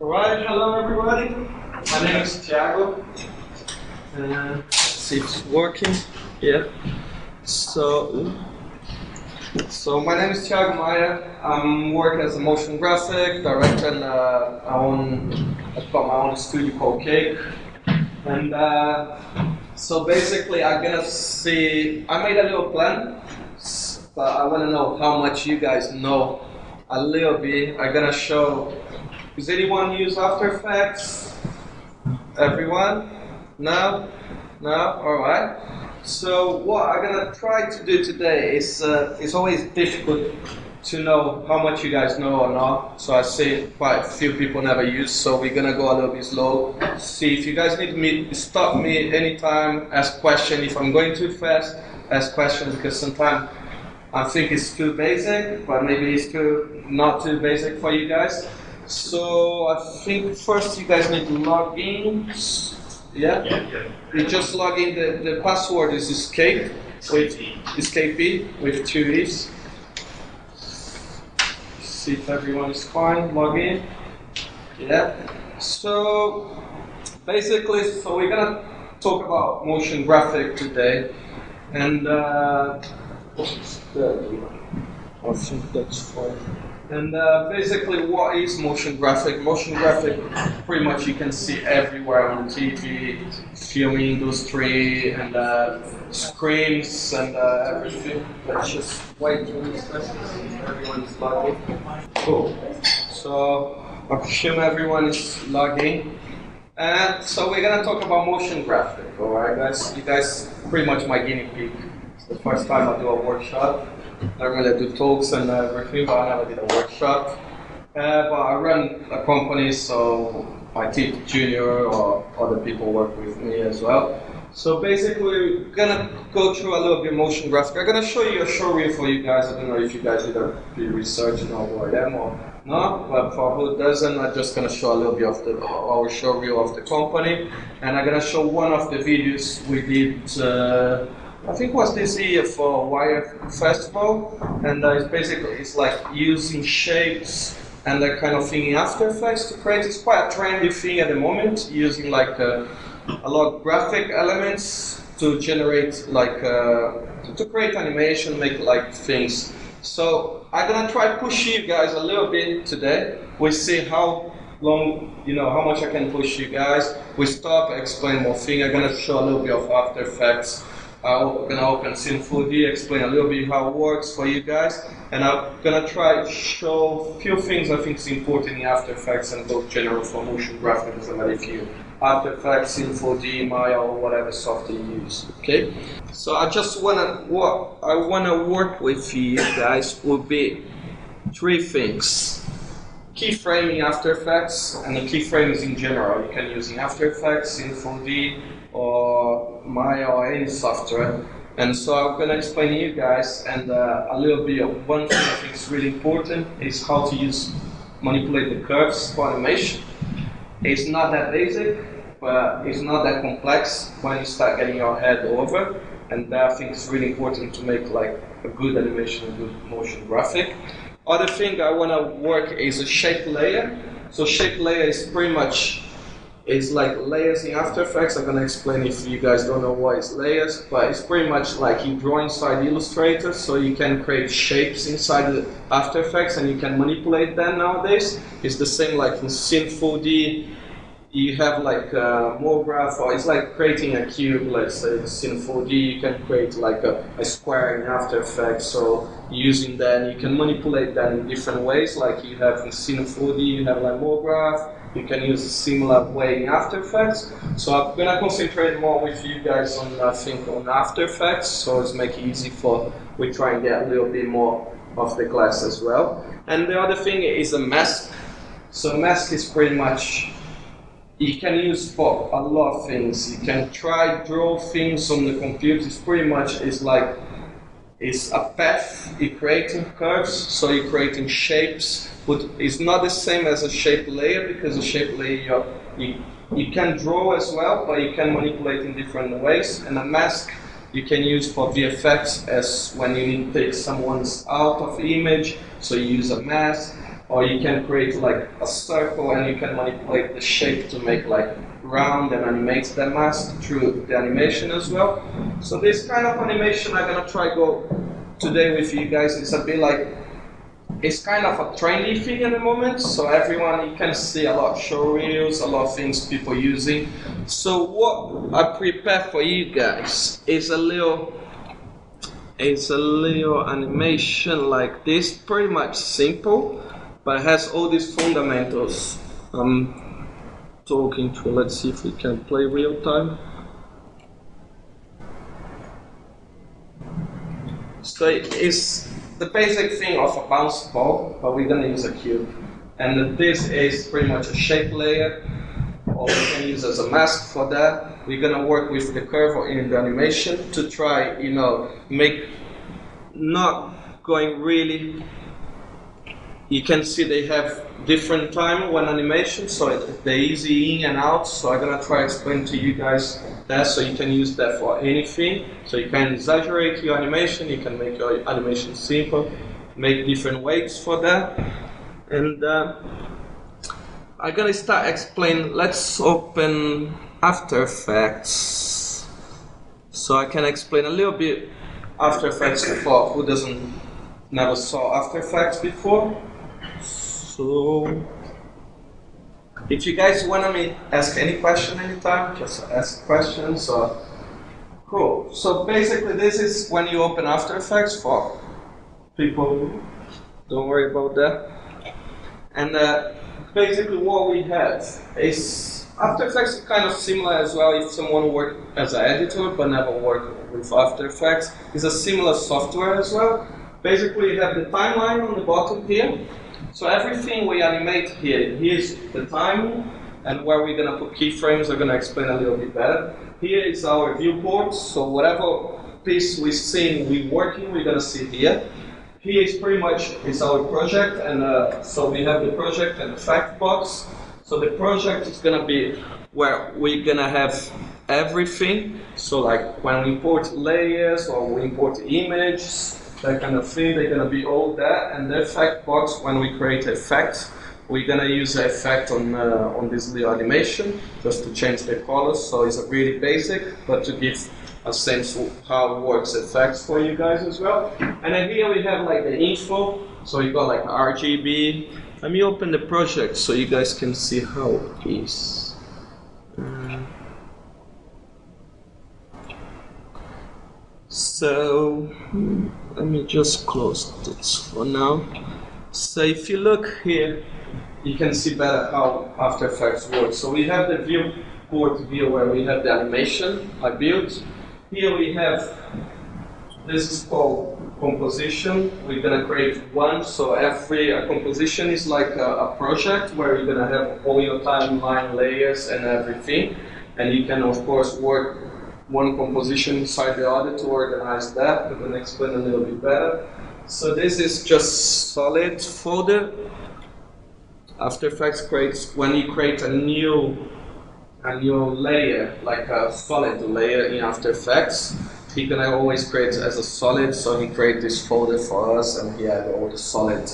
Alright, hello everybody. My name is Thiago. Uh, see it's working. Yeah. So, so my name is Thiago Maia. I'm working as a motion graphic director and uh, I own, I've got my own studio called Cake. And uh, so basically I'm gonna see, I made a little plan, but I wanna know how much you guys know a little bit. I'm gonna show does anyone use After Effects? Everyone? No? No? Alright. So what I'm gonna try to do today is uh, it's always difficult to know how much you guys know or not. So I see quite a few people never use, so we're gonna go a little bit slow. See if you guys need me stop me anytime, ask question. If I'm going too fast, ask questions because sometimes I think it's too basic, but maybe it's too not too basic for you guys. So I think first you guys need to log in. Yeah? Yeah, yeah. You just log in. The, the password is escape with escape with two e's. See if everyone is fine. Log in. Yeah. So basically, so we're gonna talk about motion graphic today, and uh, what's the? I think that's fine. And uh, basically, what is motion graphic? Motion graphic, pretty much you can see everywhere on TV, film industry, and uh, screens and uh, everything. Let's just wait one second. Everyone's logging. Cool. So I presume everyone is logging. And so we're gonna talk about motion graphic. All right, guys. You guys pretty much my guinea pig. It's the first time I do a workshop. Normally I do talks and everything, but I never did a workshop. Uh, but I run a company, so my team junior or other people work with me as well. So basically, we're gonna go through a little bit motion graphic. I'm gonna show you a show reel for you guys. I don't know if you guys did a bit research and know who I am or not, but for who doesn't, I'm just gonna show a little bit of the our show reel of the company, and I'm gonna show one of the videos we did. Uh, I think was this year for Wire Festival, and uh, it's basically it's like using shapes and that kind of thing in After Effects to create. It's quite a trendy thing at the moment, using like uh, a lot of graphic elements to generate like uh, to, create animation, make like things. So I'm gonna try push you guys a little bit today. we'll see how long, you know, how much I can push you guys. We stop, explain more thing. I'm gonna show a little bit of After Effects. I'm gonna open Synfoo explain a little bit how it works for you guys, and I'm gonna try to show a few things I think is important in After Effects and both general for motion graphics and very few. After Effects, Synfoo Maya, or whatever software you use. Okay, so I just wanna what I wanna work with you guys will be three things keyframing After Effects, and the keyframes in general. You can use in After Effects, in 4D, or Maya, or any software. And so I'm to explain to you guys, and uh, a little bit of one thing I think is really important is how to use, manipulate the curves for animation. It's not that basic, but it's not that complex when you start getting your head over. And that I think is really important to make like a good animation, a good motion graphic. Other thing I want to work is a shape layer. So shape layer is pretty much it's like layers in After Effects. I'm gonna explain if you guys don't know what is layers, but it's pretty much like you draw inside Illustrator, so you can create shapes inside the After Effects and you can manipulate them nowadays. It's the same like in Syn4D. You have like uh, a MoGraph, or it's like creating a cube. Let's say in Syn4D, you can create like a, a square in After Effects. So using that, you can manipulate that in different ways. Like you have in Syn4D, you have like MoGraph you can use a similar way in After Effects. So I'm gonna concentrate more with you guys on I think on After Effects, so it's make it easy for we try and get a little bit more of the class as well. And the other thing is a mask. So mask is pretty much you can use for a lot of things. You can try draw things on the computer. It's pretty much it's like it's a path. You're creating curves, so you're creating shapes but it's not the same as a shape layer because a shape layer you, you can draw as well, but you can manipulate in different ways. And a mask you can use for VFX as when you need to take someone's out of the image, so you use a mask. or you can create like a circle and you can manipulate the shape to make like round and animate the mask through the animation as well. So this kind of animation I'm gonna try go today with you guys. It's a bit like it's kind of a trendy thing at the moment. So everyone you can see a lot of show reels, a lot of things people using. So what I prepare for you guys is a little is a little animation like this, pretty much simple, but it has all these fundamentals I'm talking to. Let's see if we can play real time. So it is the basic thing of a bounce ball, but we're gonna use a cube. And this is pretty much a shape layer, or we can use as a mask for that. We're gonna work with the curve in the animation to try, you know, make not going really you can see they have different time when animation, so they're easy in and out. So I'm gonna try explain to you guys that, so you can use that for anything. So you can exaggerate your animation, you can make your animation simple, make different weights for that, and uh, I'm gonna start explain. Let's open After Effects, so I can explain a little bit After Effects for who doesn't never saw After Effects before. So, if you guys want to ask any question anytime, just ask questions. Or cool. So basically, this is when you open After Effects for people. Don't worry about that. And uh, basically, what we have is After Effects is kind of similar as well. If someone work as an editor but never worked with After Effects, it's a similar software as well. Basically, you have the timeline on the bottom here so everything we animate here, here's the time and where we're gonna put keyframes, I'm gonna explain a little bit better. Here is our viewport, so whatever piece we see we're working, we're gonna see here. Here is pretty much is our project, and uh, so we have the project and the fact box. So the project is gonna be where we're gonna have everything. So like when we import layers or we import images, that kind of thing. They're going to be all there. And the effect box, when we create effects, we're going to use the effect on, uh, on this little animation just to change the colors. So it's a really basic, but to give a sense of how it works effects for you guys as well. And then here we have like the info. So you got like RGB. Let me open the project so you guys can see how it is. Uh, so let me just close this for now. So if you look here, you can see better how After Effects works. So we have the view, viewport view where we have the animation I built. Here we have, this is called composition. We're gonna create one, so every composition is like a, a project where you're gonna have all your timeline layers and everything. And you can of course work one composition inside the other to organize that. I'm to explain a little bit better. So this is just solid folder. After Effects creates when you create a new a new layer, like a solid layer in After Effects, he can always create as a solid, so he create this folder for us and he had all the solid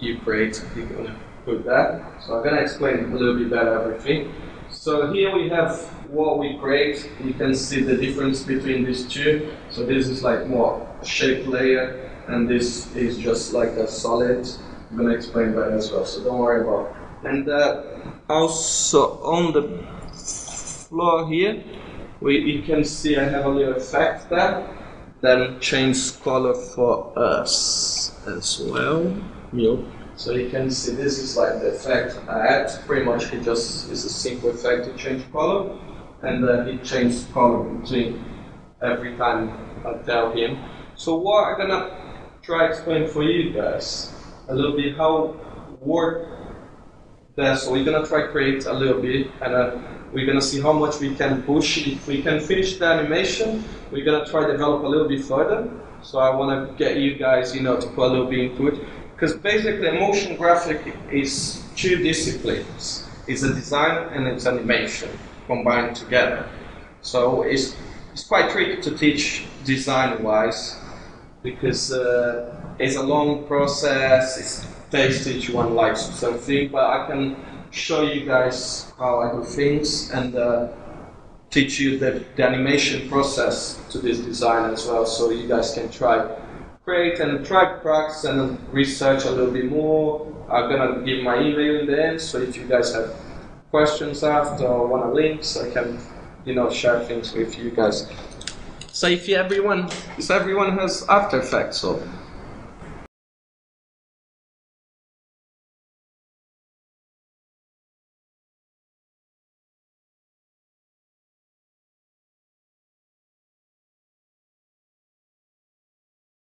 you create, he can put that. So I'm gonna explain a little bit better everything. So here we have what we create. You can see the difference between these two. So this is like more shape layer, and this is just like a solid. I'm gonna explain that as well, so don't worry about. It. And uh, also on the floor here, we you can see I have a little effect there. Then change color for us as well. Yep. So you can see this is like the effect I add. Pretty much it just is a simple effect to change color. And then it changes color between every time I tell him. So what I'm gonna try to explain for you guys a little bit how work there. So we're gonna try create a little bit and uh, we're gonna see how much we can push. If we can finish the animation, we're gonna try develop a little bit further. So I wanna get you guys, you know, to put a little bit input. Because basically motion graphic is two disciplines. It's a design and it's animation combined together. So it's, it's quite tricky to teach design-wise because uh, it's a long process, it's taste each one likes something, but I can show you guys how I do things and uh, teach you the, the animation process to this design as well, so you guys can try create and try practice and research a little bit more. I'm gonna give my email in the end, so if you guys have questions after or want a links, I can, you know, share things with you guys. So if you, everyone, if everyone has After Effects, so